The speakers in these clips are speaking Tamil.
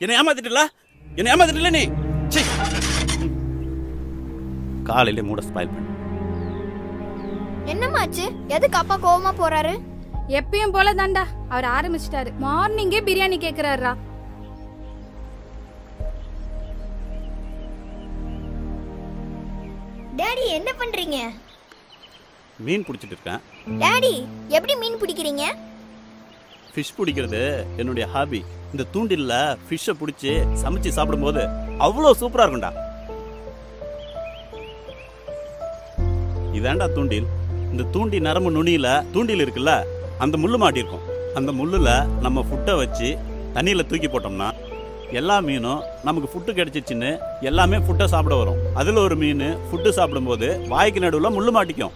என்னை ஏமாத்திட்டல என்னை ஏமாத்திட்டல நீ? சீ. காலையில மூட ஸ்பாயில் பண்ணு. என்னமாச்சு எதுக்கு அப்பா கோவமா போறாரு? எப்பயும் போல தாண்டா அவர் ஆரம்பிச்சிட்டாரு. மார்னிங்கே பிரியாணி கேக்குறாருடா. டாடி என்ன பண்றீங்க? மீன் பிடிச்சிட்டு இருக்கேன். டாடி எப்படி மீன் பிடிக்கிறீங்க? ஃபிஷ் பிடிக்கிறது என்னுடைய ஹாபி இந்த தூண்டில்ல ஃபிஷ்ஷை பிடிச்சி சமைச்சு சாப்பிடும்போது அவ்வளோ சூப்பராக இருக்கும்டா. இதாண்டா தூண்டில். இந்த தூண்டி நரம்பு நுனியில தூண்டில் இருக்குல்ல அந்த முள்ளு மாட்டியிருக்கும் அந்த முள்ளில் நம்ம ஃபுட்டை வச்சு தண்ணியில் தூக்கி போட்டோம்னா எல்லா மீனும் நமக்கு ஃபுட்டு கிடைச்சிச்சின்னு எல்லாமே ஃபுட்டை சாப்பிட வரும். அதில் ஒரு மீன் ஃபுட்டு சாப்பிடும்போது வாய்க்கு நடுவில் முள்ளு மாட்டிக்கும்.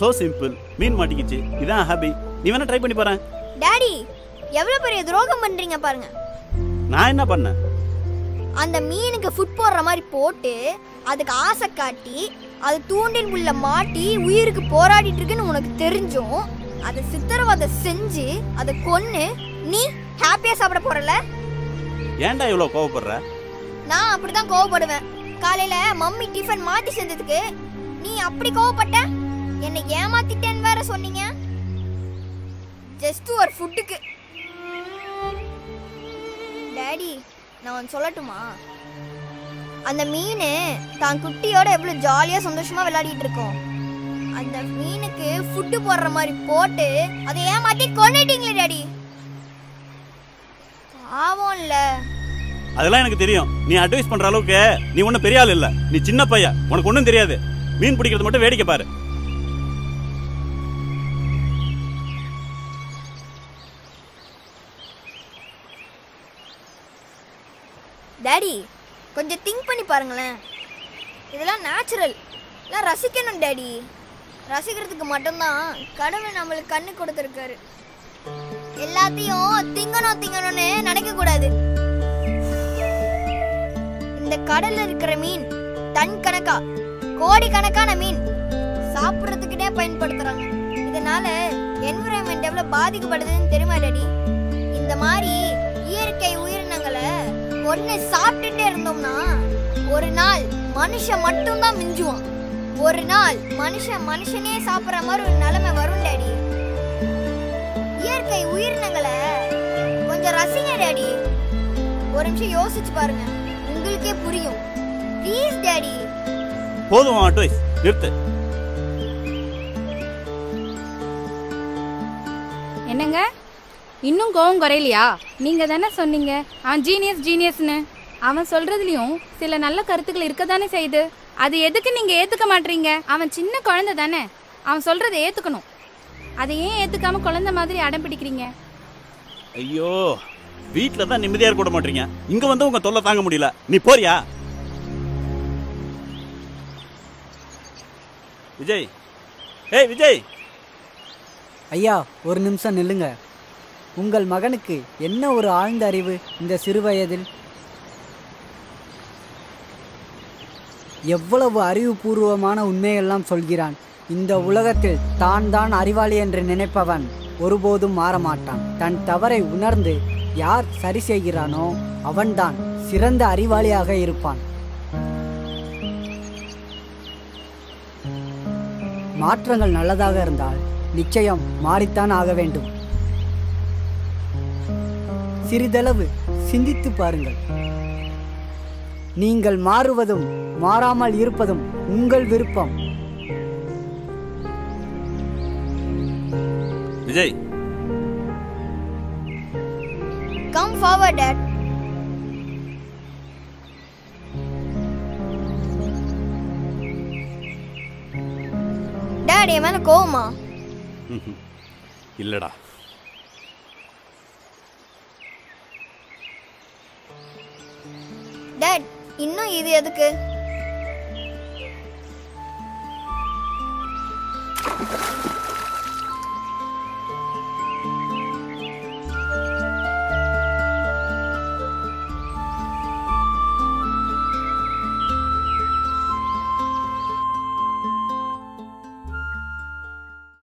சோ சிம்பிள் மீன் மாட்டிக்கிச்சு. இதான் ஹாபி நீ வேணா ட்ரை பண்ணி பாரு டாடி எவ்வளவு பெரிய துரோகம் பண்றீங்க பாருங்க. நான் என்ன பண்ணேன்? அந்த மீனுக்கு ஃபுட் போடுற மாதிரி போட்டு அதுக்கு ஆசை காட்டி அது தூண்டில் உள்ள மாட்டி உயிருக்கு போராடிட்டு இருக்குன்னு உனக்கு தெரிஞ்சும் அதை சித்திரவதை செஞ்சு அதை கொன்னு நீ ஹாப்பியா சாப்பிட போறல ஏன்டா இவ்வளோ கோவப்படுற? நான் அப்படிதான் கோவப்படுவேன். காலையில மம்மி டிஃபன் மாத்தி செஞ்சதுக்கு நீ அப்படி கோவப்பட்ட? என்னை ஏமாத்திட்டேன்னு வேற சொன்னீங்க. ஜஸ்ட் ஒரு ஃபுட்டுக்கு டேடி நான் ஒன்று சொல்லட்டுமா? அந்த மீன் தான் குட்டியோட எவ்வளவு ஜாலியா சந்தோஷமா விளையாடிட்டு இருக்கோம். அந்த மீனுக்கு ஃபுட்டு போடுற மாதிரி போட்டு அதை ஏமாத்தி கொண்டுட்டீங்களே டேடி பாவம் இல்லை. அதெல்லாம் எனக்கு தெரியும். நீ அட்வைஸ் பண்ற அளவுக்கு நீ ஒன்றும் பெரிய ஆள் இல்ல. நீ சின்ன பையன். உனக்கு ஒன்றும் தெரியாது. மீன் பிடிக்கிறது மட்டும் வேடிக்கை பாரு. டேடி கொஞ்சம் திங்க் பண்ணி பாருங்களேன். இதெல்லாம் நேச்சுரல் எல்லாம் ரசிக்கணும் டேடி ரசிக்கிறதுக்கு மட்டும்தான் கடவுள் நம்மளுக்கு கண்ணு கொடுத்துருக்காரு. எல்லாத்தையும் திங்கணும் திங்கணும்னு நினைக்க கூடாது இந்த கடல்ல இருக்கிற மீன் டன் கணக்கா கோடி கணக்கான மீன் சாப்பிடுறதுக்குனே பயன்படுத்துறாங்க. இதனால என்விரான்மெண்ட் எவ்வளவு பாதிக்கப்படுதுன்னு தெரியுமா டேடி ஒன்னு சாப்பிட்டுட்டே இருந்தோம்னா ஒரு நாள் மனுஷன் மட்டும்தான் மிஞ்சுவான். ஒரு நாள் மனுஷன் மனுஷனே சாப்பிடுற மாதிரி ஒரு நிலைமை வரும் டாடி. இயற்கை உயிரினங்களை கொஞ்சம் ரசிங்க டாடி. ஒரு நிமிஷம் யோசிச்சு பாருங்க. உங்களுக்கே புரியும். Please daddy. போதும் அட்வைஸ் நிறுத்து. என்னங்க? இன்னும் கோவம் குறையலையா? நீங்க தானே சொன்னீங்க. அவன் ஜீனியஸ் ஜீனியஸ்னு அவன் சொல்றதுலயும் சில நல்ல கருத்துக்கள் இருக்க தானே செய்யுது. அது எதுக்கு நீங்க ஏத்துக்க மாட்டீங்க? அவன் சின்ன குழந்தை தானே. அவன் சொல்றதை ஏத்துக்கணும். அதை ஏன் ஏத்துக்காம குழந்தை மாதிரி அடம் பிடிக்கிறீங்க? ஐயோ வீட்டில் தான் நிம்மதியா இருக்க மாட்டீங்க. இங்க வந்து உங்க தொல்லை தாங்க முடியல. நீ போறியா? விஜய். ஏய் விஜய். ஐயா ஒரு நிமிஷம் நில்லுங்க. உங்கள் மகனுக்கு என்ன ஒரு ஆழ்ந்த அறிவு இந்த சிறுவயதில்? எவ்வளவு அறிவுபூர்வமான உண்மையெல்லாம் சொல்கிறான். இந்த உலகத்தில் தான் தான் அறிவாளி என்று நினைப்பவன் ஒருபோதும் மாறமாட்டான். தன் தவறை உணர்ந்து யார் சரி செய்கிறானோ அவன்தான் சிறந்த அறிவாளியாக இருப்பான். மாற்றங்கள் நல்லதாக இருந்தால் நிச்சயம் மாறித்தான் ஆக வேண்டும். சிறிதளவு சிந்தித்து பாருங்கள். நீங்கள் மாறுவதும் மாறாமல் இருப்பதும் உங்கள் விருப்பம். Vijay. Come forward dot dot என் மேல கோவமா. இல்லடா. டேட் இன்னும் இது எதுக்கு?